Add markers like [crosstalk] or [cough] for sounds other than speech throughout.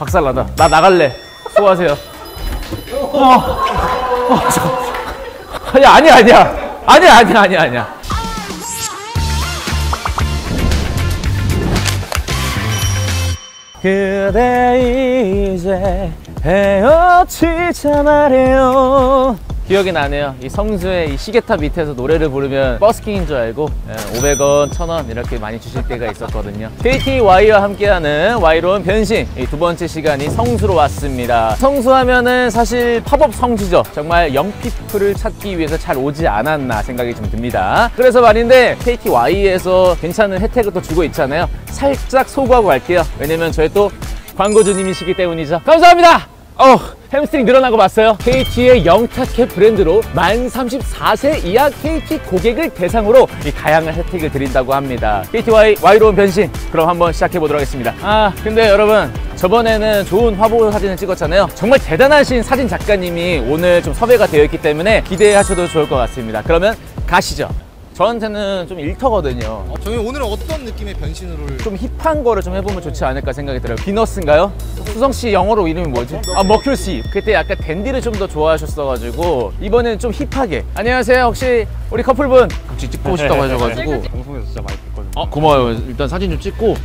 박살나다. 나 나갈래. 수고하세요. 어, 어, 저, 아니야, 아니야, 아니야. 아니야, 아니야, 아니야, 아니야. 그대 이제 헤어지자 말해요. 기억이 나네요. 이 성수의 이 시계탑 밑에서 노래를 부르면 버스킹인 줄 알고 500원, 1000원 이렇게 많이 주실 때가 있었거든요. KT Y와 함께하는 Y로운 변신 이 두 번째 시간이 성수로 왔습니다. 성수 하면은 사실 팝업 성지죠. 정말 young people을 찾기 위해서 잘 오지 않았나 생각이 좀 듭니다. 그래서 말인데 KT Y에서 괜찮은 혜택을 또 주고 있잖아요. 살짝 소구하고 갈게요. 왜냐면 저희 또 광고주님이시기 때문이죠. 감사합니다. 어, 햄스트링 늘어난 거 봤어요? KT의 young target 브랜드로 만 34세 이하 KT 고객을 대상으로 이 다양한 혜택을 드린다고 합니다. KT Y Y로운 변신 그럼 한번 시작해 보도록 하겠습니다. 아 근데 여러분 저번에는 좋은 화보 사진을 찍었잖아요. 정말 대단하신 사진 작가님이 오늘 좀 섭외가 되어 있기 때문에 기대하셔도 좋을 것 같습니다. 그러면 가시죠. 저한테는 좀 일터거든요. 저희 오늘은 어떤 느낌의 변신으로 좀 힙한 거를 좀 해보면 좋지 않을까 생각이 들어요. 비너스인가요? 수성 씨 영어로 이름이 뭐지? 아 머큐시. 그때 약간 댄디를 좀 더 좋아하셨어가지고 이번에는 좀 힙하게. 안녕하세요. 혹시 우리 커플분 같이 찍고 싶다고 하셔가지고. [laughs] 방송에서 진짜 많이 봤거든요. 어 고마워요. 일단 사진 좀 찍고.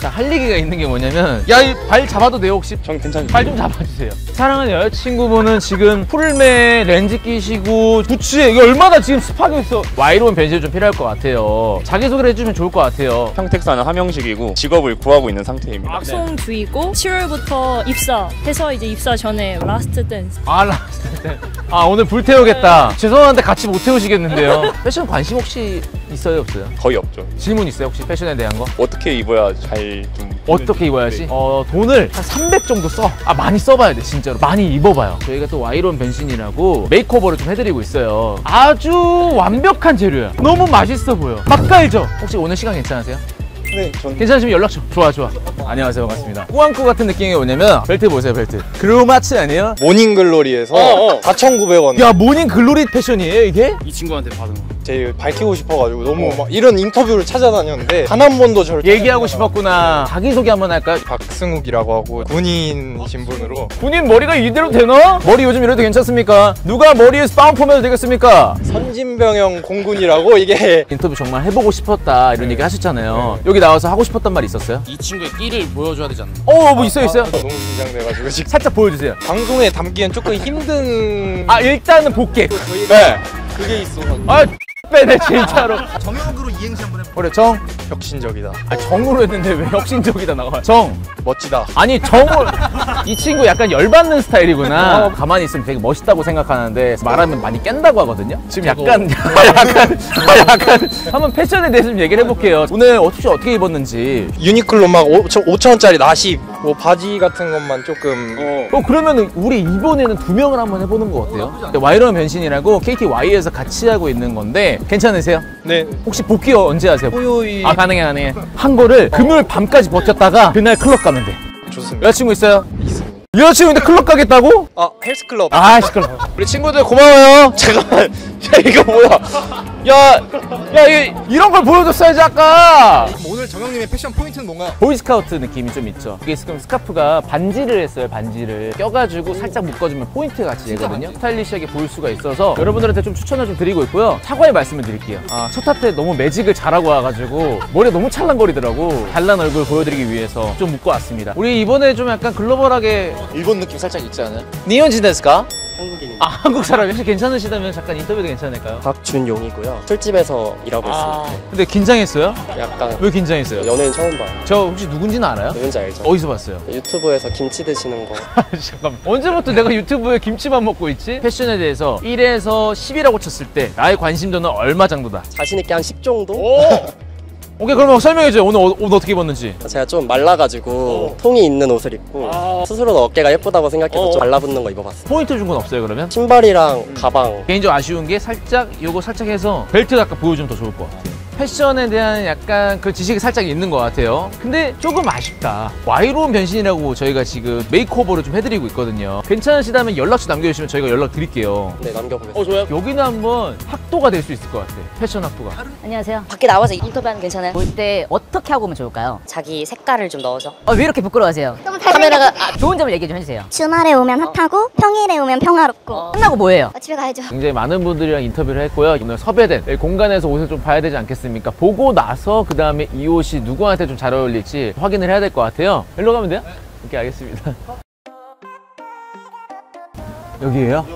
자 할 얘기가 있는 게 뭐냐면 야이발 잡아도 돼요 혹시? 전 괜찮아요. 발 좀 잡아주세요. 사랑하는 여자친구분은 지금 풀메 렌즈 끼시고 부츠에 이게 얼마나 지금 습하게 있어. Y로운 변신이 좀 필요할 것 같아요. 자기소개를 해주면 좋을 것 같아요. 평택사는 함영식이고 직업을 구하고 있는 상태입니다. 송주이고 7월부터 입사해서 이제 입사 전에 last dance 아, last dance. 아, 오늘 불태우겠다. 죄송한데 같이 못 태우시겠는데요. [laughs] 패션 관심 혹시 있어요, 없어요? 거의 없죠. 질문 있어요, 혹시 패션에 대한 거? 어떻게 입어야 잘 좀 어떻게 입어야지? 어, 돈을 한 300 정도 써. 아, 많이 써봐야 돼, 진짜 로. 많이 입어봐요. 저희가 또 Y로운 변신이라고 makeover를 좀 해드리고 있어요. 아주 완벽한 재료야. 너무 맛있어 보여. 맛깔죠? 혹시 오늘 시간 괜찮으세요? 네, 전 괜찮으시면 연락 줘. 좋아, 좋아. 안녕하세요, 반갑습니다. 꾸안꾸 같은 느낌이 뭐냐면 벨트 보세요, 벨트. 크롬하츠 아니에요? 모닝글로리에서 어, 어. 4,900원 야, 모닝 글로리 패션이에요, 이게? 이 친구한테 받은 거. 제일 밝히고 싶어가지고 너무 막 이런 인터뷰를 찾아다녔는데 단 한 번도 저를 얘기하고 싶었구나. 자기소개 한번 할까요? 박승욱이라고 하고 군인이신 분으로 군인 머리가 이대로 되나? 머리 요즘 이래도 괜찮습니까? 누가 머리에 스파운폼 해도 되겠습니까? 선진병영 공군이라고 이게 인터뷰 정말 해보고 싶었다 이런 얘기 하셨잖아요. 여기 나와서 하고 싶었던 말 있었어요? 이 친구의 끼를 보여줘야 되지 않나? 어, 뭐 있어요, 있어요? 너무 긴장돼가지고 지금 살짝 보여주세요. 방송에 담기엔 조금 힘든 아, 일단은 볼게. 네 그게 있어서 아, 빼네, 진짜로. [laughs] 정형으로 이행시 한번 해볼게요. 그래, 정. 혁신적이다. 아, 정으로 했는데 왜 혁신적이다 나와? 정. 멋지다. 아니 정을 이 친구 약간 열받는 스타일이구나. 가만히 있으면 되게 멋있다고 생각하는데 말하면 많이 깬다고 하거든요? 지금 약간 [laughs] 약간 약간. 한번 패션에 대해서 좀 얘기를 해볼게요. 오늘 어떻게 어떻게 입었는지. 유니클로 막 5천 원짜리 나시 뭐 바지 같은 것만 조금. 어. 그러면 우리 이번에는 두 명을 한번 해보는 거 어때요? 와이런 변신이라고 KTY에서 같이 하고 있는 건데 괜찮으세요? 네 혹시 복귀 언제 하세요? 토요일 아 가능해 가능해 한 거를 금요일 밤까지 버텼다가 그날 클럽 가면 돼 좋습니다 여자친구 있어요? 여자친구인데 클럽 가겠다고? 아 헬스클럽 아 시끄러. 우리 친구들 고마워요. [laughs] 잠깐만 야 이거 뭐야 야, 야 이, 이런 걸 보여줬어야지 아까. 오늘 정혁 님의 패션 포인트는 뭔가요? 보이스카우트 느낌이 좀 있죠. 이게 지금 스카프가 반지를 했어요. 반지를 껴가지고 살짝 묶어주면 포인트 같이 되거든요. stylish하게 보일 수가 있어서 여러분들한테 좀 추천을 좀 드리고 있고요. 사과의 말씀을 드릴게요. 아, 첫 화 때 너무 매직을 잘하고 와가지고 머리가 너무 찰랑거리더라고. 잘난 얼굴 보여드리기 위해서 좀 묶고 왔습니다. 우리 이번에 좀 약간 글로벌하게 일본 느낌 살짝 있지 않아요? 日本人ですか? 한국인입니다. 아 한국 사람이 혹시 괜찮으시다면 잠깐 인터뷰도 괜찮을까요? 박준용이고요. 술집에서 일하고 아, 있습니다. 근데 긴장했어요? 약간 왜 긴장했어요? 연예인 처음 봐요. 저 혹시 누군지는 알아요? 누군지 알죠? 어디서 봤어요? 유튜브에서 김치 드시는 거 [laughs] 잠깐만 언제부터 내가 유튜브에 김치만 먹고 있지? 패션에 대해서 1에서 10이라고 쳤을 때 나의 관심도는 얼마 정도다? 자신 있게 한 10 정도? 오 [laughs] 케이 그러면 설명해줘요. 오늘 옷, 옷 어떻게 입었는지. 제가 좀 말라가지고 통이 있는 옷을 입고 스스로도 어깨가 예쁘다고 생각해서 좀 말라붙는 거 입어봤어요. 포인트 준 건 없어요 그러면? 신발이랑 가방. 개인적으로 아쉬운 게 살짝 요거 살짝 해서 벨트 아까 보여주면 더 좋을 것 같아요 패션에 대한 약간 그 지식이 살짝 있는 것 같아요. 근데 조금 아쉽다. Y로운 변신이라고 저희가 지금 makeover를 좀 해드리고 있거든요. 괜찮으시다면 연락처 남겨주시면 저희가 연락 드릴게요. 네, 남겨보겠습니다. 어 좋아요. 여기는 한번 학도가 될 수 있을 것 같아. 패션 학도가. 안녕하세요. 밖에 나와서 인터뷰하는 괜찮아요? 볼 때 어떻게 하고 오면 좋을까요? 자기 색깔을 좀 넣어서. 어, 왜 이렇게 부끄러워하세요? 너무 카메라가 아, 좋은 점을 얘기 좀 해주세요. 주말에 오면 hot하고 평일에 오면 평화롭고 끝나고 뭐예요? 어, 집에 가야죠. 굉장히 많은 분들이랑 인터뷰를 했고요. 오늘 섭외된 이 공간에서 옷을 좀 봐야 되지 않겠 습니까? 보고 나서 그 다음에 이 옷이 누구한테 좀 잘 어울릴지 확인을 해야 될 것 같아요. 일로 가면 돼요? 오케이, 알겠습니다. [laughs] 여기에요?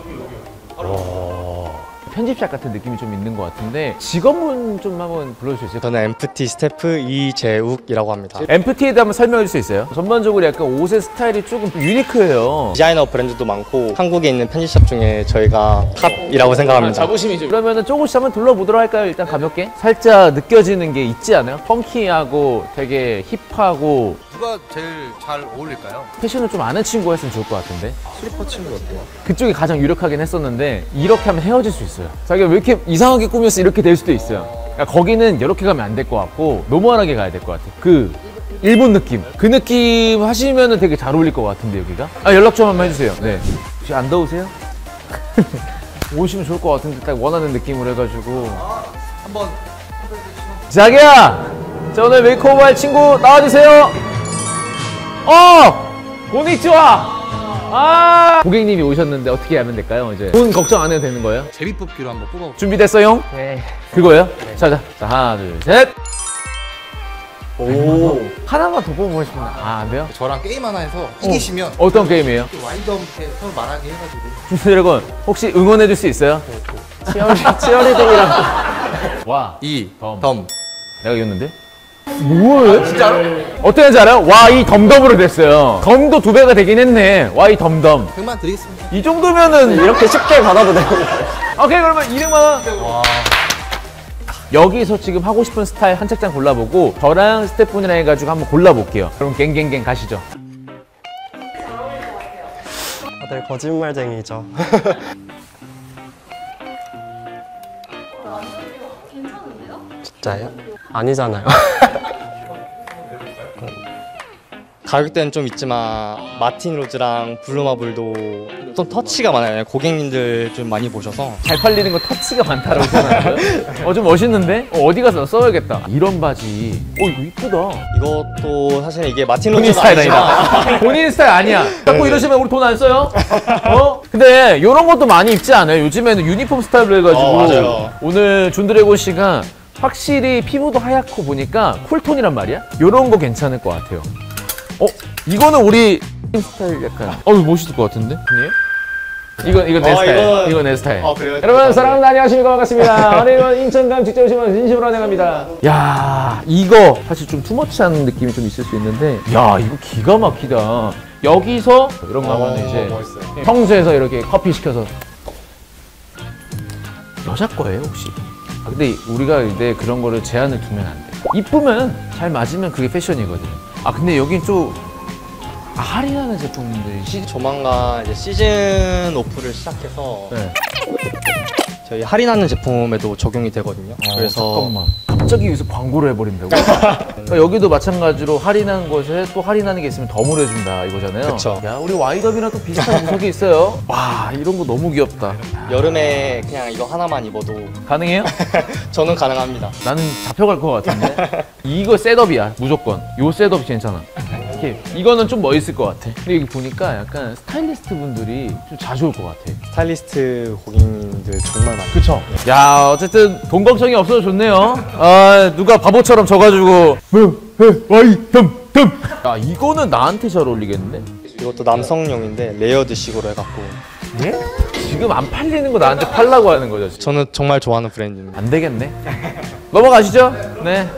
편집샵 같은 느낌이 좀 있는 것 같은데 직원분 좀 한번 불러줄 수 있어요? 저는 엠프티 스태프 이재욱이라고 합니다. 엠프티에 대해 한번 설명해 줄 수 있어요? 전반적으로 약간 옷의 스타일이 조금 unique해요. 디자이너 브랜드도 많고 한국에 있는 편집샵 중에 저희가 top이라고 생각합니다. 자부심이죠. 그러면은 조금씩 한번 둘러보도록 할까요? 일단 가볍게. 살짝 느껴지는 게 있지 않아요? funky하고 되게 hip하고 누가 제일 잘 어울릴까요? 패션을 좀 아는 친구가 했으면 좋을 것 같은데. 슬리퍼 친구 어때요? 그쪽이 가장 유력하긴 했었는데 이렇게 하면 헤어질 수 있어 요. 자기가 왜 이렇게 이상하게 꾸몄어 이렇게 될 수도 있어요. 그러니까 거기는 이렇게 가면 안 될 것 같고 normal하게 가야 될 것 같아. 그 일본 느낌. 그 느낌 하시면은 되게 잘 어울릴 것 같은데 여기가. 아 연락 좀 한번 해주세요. 네. 혹시 안 더우세요? [laughs] 오시면 좋을 것 같은데 딱 원하는 느낌으로 해가지고. 한번 자기야! 자 오늘 makeover 할 친구 나와주세요! 어! こんにちは! 아! 고객님이 오셨는데 어떻게 하면 될까요? 이제 돈 걱정 안 해도 되는 거예요? 제비 뽑기로 한번 뽑아. 준비됐어요? 네. 그거예요? 자, 자, 자, 하나, 둘, 셋! 오. 하나만 더 뽑아보고 싶은데. 아, 안 돼요? 저랑 게임 하나 해서 이기시면 어 떤 게임이에요? 와인더 밑에 서로 말하게 해가지고. [laughs] 드래곤, 혹시 응원해줄 수 있어요? 치어리, 치어리더이랑. 와, 이 덤. 덤. 내가 이겼는데? 뭐예요? 진짜로? 어떻게 하는지 알아요? 와, 이 덤덤으로 됐어요. 덤도 두 배가 되긴 했네. 와, 이 덤덤. 100만 드리겠습니다. 이 정도면은 이렇게 쉽게 받아도 되고. 오케이, 그러면 200만원. 여기서 지금 하고 싶은 스타일 한 책장 골라보고 저랑 스태프분이랑 해가지고 한번 골라볼게요. 그럼 갱갱갱 가시죠. 다들 거짓말쟁이죠. 진짜요? 아니잖아요. [laughs] 가격대는 좀 있지만 마틴 로즈랑 블루마블도 좀 터치가 많아요. 고객님들 좀 많이 보셔서 잘 팔리는 거 터치가 많다라고 생각하고요. [laughs] 어, 좀 멋있는데? 어, 어디 가서 써야겠다. 이런 바지. 어, 이거 이쁘다. 이것도 사실 이게 마틴 본인 로즈 스타일 아니다. [laughs] 본인 스타일 아니야. 자꾸 이러시면 우리 돈 안 써요? 어? 근데 이런 것도 많이 입지 않아요? 요즘에는 유니폼 스타일로 해가지고 어, 맞아요. 오늘 준드래곤 씨가 확실히 피부도 하얗고 보니까 cool tone이란 말이야? 이런 거 괜찮을 것 같아요. 어? 이거는 우리 스타일 약간 어 이거 멋있을 것 같은데? 아니에요? 이건 이건 내 어, 스타일. 이건- 이건 내 스타일. 어, 그래요? 여러분 사랑합니다. 안녕하십니까 반갑습니다. 오늘은 인천강 직접 오시면 진심으로 환영합니다. 야 이거 사실 좀 too much한 느낌이 좀 있을 수 있는데 야 이거 기가 막히다. 여기서 이런 거 하면 이제 멋있어요. 평소에서 이렇게 커피 시켜서 여자 거예요 혹시? 아, 근데 우리가 근데 그런 거를 제한을 두면 안 돼. 이쁘면 잘 맞으면 그게 패션이거든. 아 근데 여긴 좀 아, 할인하는 제품들이 시... 조만간 이제 시즌 오프를 시작해서 네. 저희 할인하는 제품에도 적용이 되거든요. 그래서 어, 잠깐만. 갑자기 여기서 광고를 해버린다고? 그러니까 여기도 마찬가지로 할인하는 곳에 또 할인하는 게 있으면 덤으로 해준다 이거잖아요. 그쵸. 야 우리 와이더비랑 또 비슷한 구석이 있어요. [laughs] 와 이런 거 너무 귀엽다. 여름에 그냥 이거 하나만 입어도 가능해요? [laughs] 저는 가능합니다. 나는 잡혀갈 것 같은데. 이거 setup이야 무조건. 요 setup 괜찮아. 이렇게 이거는 좀 멋있을 것 같아. 근데 여기 보니까 약간 스타일리스트 분들이 좀 자주 올 것 같아. 스타일리스트 고객님 들 정말 많아요. 그쵸? 야 어쨌든 돈 걱정이 없어서 좋네요. 아 누가 바보처럼 져가지고 뭐, 와이 덤 덤. 야 이거는 나한테 잘 어울리겠는데? 이것도 남성용인데 layered 식으로 해갖고 예? 지금 안 팔리는 거 나한테 팔라고 하는 거죠? 지금? 저는 정말 좋아하는 브랜드입니다. 안 되겠네. 넘어가시죠. 네.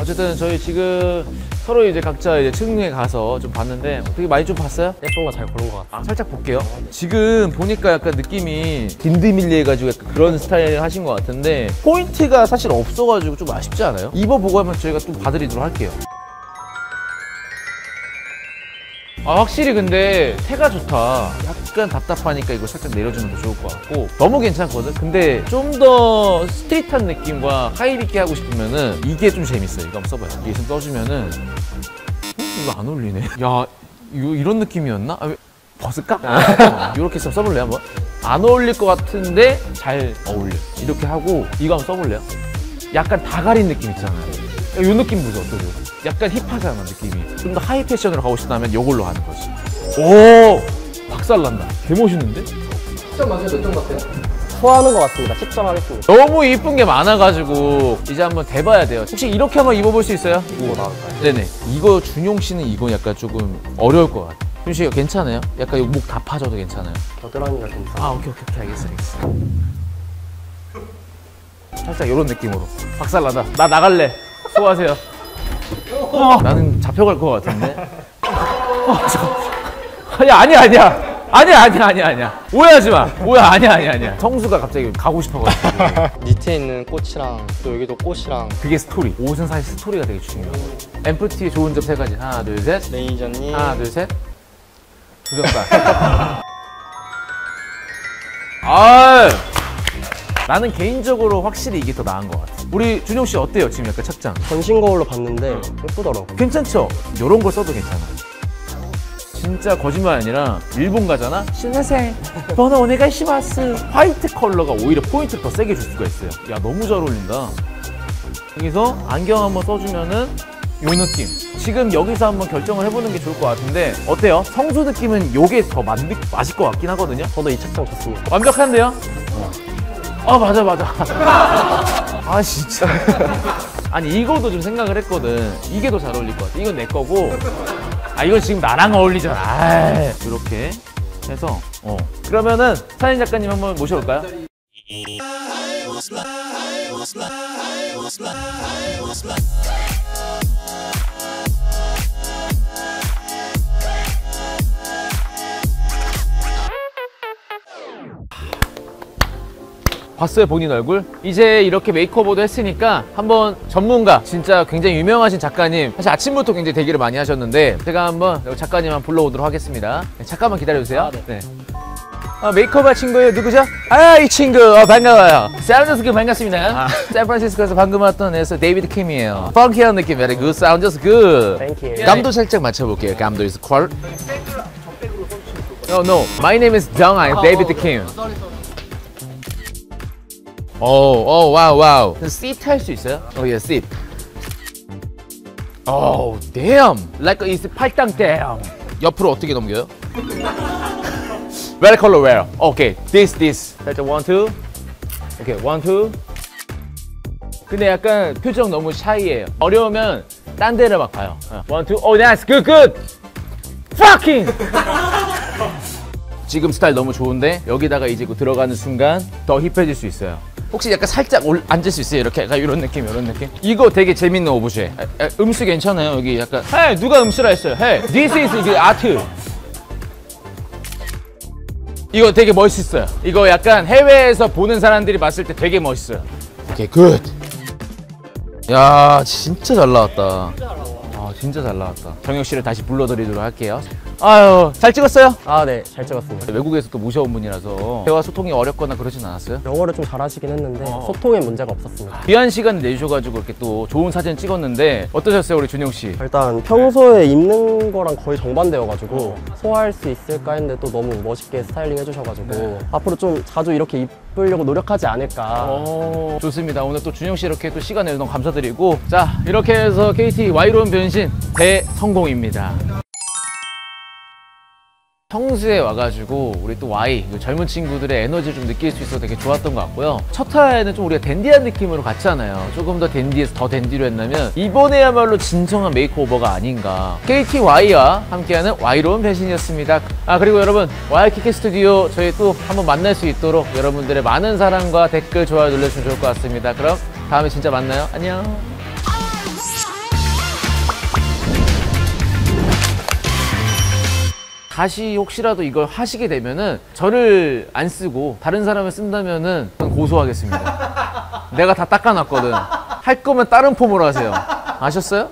어쨌든 저희 지금 서로 이제 각자 이제 층에 가서 좀 봤는데 어떻게 많이 좀 봤어요? 예쁜 거 잘 고른 것 같아요. 아, 살짝 볼게요. 지금 보니까 약간 느낌이 딘드밀리 해가지고 약간 그런 스타일 하신 것 같은데 포인트가 사실 없어가지고 좀 아쉽지 않아요? 입어보고 하면 저희가 또 봐드리도록 할게요. 아 확실히 근데 태가 좋다 약간 답답하니까 이거 살짝 내려주면 더 좋을 것 같고 너무 괜찮거든 근데 좀 더 스트릿한 느낌과 하이브 있게 하고 싶으면은 이게 좀 재밌어요 이거 한번 써봐요 이게 좀 써주면은 어? 이거 안 어울리네 야 이거 이런 느낌이었나? 아, 왜- 벗을까? 이렇게 해서 써볼래요 한번? 안 어울릴 것 같은데 잘 어울려 이렇게 하고 이거 한번 써볼래요? 약간 다 가린 느낌 있잖아요 이 느낌 보죠 어떠세요? 약간 힙하잖아 느낌이 좀 더 하이 패션으로 가고 싶다면 이걸로 하는 거지 오 박살난다. 개멋있는데? 소화하는 것 같습니다. 10점 하겠습니다. 너무 이쁜 게 많아가지고 이제 한번 대봐야 돼요. 혹시 이렇게 한번 입어볼 수 있어요? 이거 나올까요? 네네. 이거 준용 씨는 이거 약간 조금 어려울 것 같아요. 준용 씨 괜찮아요? 약간 목 다 파져도 괜찮아요? 겨드랑이가 괜찮아요. 아 오케이 오케이 오케이. 알겠어 알겠어 살짝 이런 느낌으로. 박살나다. 나 나갈래. 수고하세요. 어, 나는 잡혀갈 것 같은데. 어, 저, 야 아니야 아니야 아니야 아니야 아니야 아니야. 오해하지 마. 오해 아니야 아니야 아니야. 성수가 갑자기 가고 싶어가지고. [laughs] 밑에 있는 꽃이랑 또 여기도 꽃이랑. 그게 스토리. 옷은 사실 스토리가 되게 중요해요. 엠프티의 좋은 점 세 가지. 하나 둘셋. 매니저님. 하나 둘셋. 조졌다 아 나는 개인적으로 확실히 이게 더 나은 것 같아. 우리 준용 씨 어때요 지금 약간 착장? 전신 거울로 봤는데 예쁘더라고요. 괜찮죠? 요런 걸 써도 괜찮아 진짜 거짓말 아니라 일본 가잖아? 신세생. 너는 오네가시마스 화이트 컬러가 오히려 포인트를 더 세게 줄 수가 있어요. 야 너무 잘 어울린다. 여기서 안경 한번 써주면은 요 느낌. 지금 여기서 한번 결정을 해보는 게 좋을 것 같은데 어때요? 성수 느낌은 요게 더 맞, 맞을 것 같긴 하거든요? 저도 이 착장 좋습니다. 완벽한데요? 아 맞아 맞아. [laughs] 아 진짜. 아니 이거도 좀 생각을 했거든. 이게 더 잘 어울릴 것 같아. 이건 내 거고 아 이건 지금 나랑 어울리잖아. 아, 이렇게 해서. 어. 그러면은 사진 작가님 한번 모셔볼까요? 봤어요 본인 얼굴? 이제 이렇게 메이크업도 했으니까 한번 전문가 진짜 굉장히 유명하신 작가님 사실 아침부터 굉장히 대기를 많이 하셨는데 제가 한번 작가님 한번 불러오도록 하겠습니다. 네, 잠깐만 기다려주세요. 네. 아, 메이크업 할 친구예요? 누구죠? 아 이 친구! 어, 반가워요. 샌프란시스코 반갑습니다. 샌프란시스코에서 방금 왔던 애서 David Kim이에요. funky한 느낌 very good sound just good. Thank you. 감도 살짝 맞춰볼게요. 감도 is qual No no. My name is Dong I'm David Kim 오, 오, 와우, 와우. seat 할수 있어요? 어, 예, seat. 오, damn. Like is 팔당 damn. 옆으로 어떻게 넘겨요? Where color where? Okay, this, this. 살짝 one, two. Okay, one, two. 근데 약간 표정 너무 샤이해요. 어려우면 딴 데를 막 봐요. 어, one, two. Oh, that's good, good. Fucking. 지금 스타일 너무 좋은데 여기다가 이제 그 들어가는 순간 더 hip해질 수 있어요. 혹시 약간 살짝 올, 앉을 수 있어요? 이렇게 약간 이런 느낌, 이런 느낌? 이거 되게 재밌는 오브제. 음수 괜찮아요? 여기 약간. 헤 누가 음수라 했어요? 헤 This is 이게 아트. 이거 되게 멋있어요. 이거 약간 해외에서 보는 사람들이 봤을 때 되게 멋있어요. 오케이, good. 야, 진짜 잘 나왔다. 아, 진짜 잘 나왔다. 정혁 씨를 다시 불러드리도록 할게요. 아유, 잘 찍었어요? 아, 네, 잘 찍었습니다. 외국에서 또 모셔온 분이라서 대화 소통이 어렵거나 그러진 않았어요? 영어를 좀 잘하시긴 했는데 어. 소통에 문제가 없었습니다. 귀한 시간 내주셔가지고 이렇게 또 좋은 사진 찍었는데 어떠셨어요, 우리 준용 씨? 일단 평소에 입는 거랑 거의 정반대여가지고 소화할 수 있을까 했는데 또 너무 멋있게 스타일링 해주셔가지고 앞으로 좀 자주 이렇게 입으려고 노력하지 않을까. 어, 좋습니다. 오늘 또 준영 씨 이렇게 또 시간 내주셔서 너무 감사드리고 자 이렇게 해서 KT Y로운 변신 대성공입니다. 성수에 와가지고 우리 또 Y 그 젊은 친구들의 에너지를 좀 느낄 수 있어서 되게 좋았던 것 같고요. 첫 화에는 좀 우리가 댄디한 느낌으로 갔잖아요. 조금 더 댄디해서 더 댄디로 했다면 이번에야말로 진정한 메이크오버가 아닌가. KT Y와 함께하는 Y로운 변신이었습니다. 아 그리고 여러분 YKK 스튜디오 저희 또 한번 만날 수 있도록 여러분들의 많은 사랑과 댓글 좋아요 눌러주시면 좋을 것 같습니다. 그럼 다음에 진짜 만나요. 안녕. 다시 혹시라도 이걸 하시게 되면은 저를 안 쓰고 다른 사람을 쓴다면은 고소하겠습니다. 내가 다 닦아놨거든. 할 거면 다른 폼으로 하세요. 아셨어요?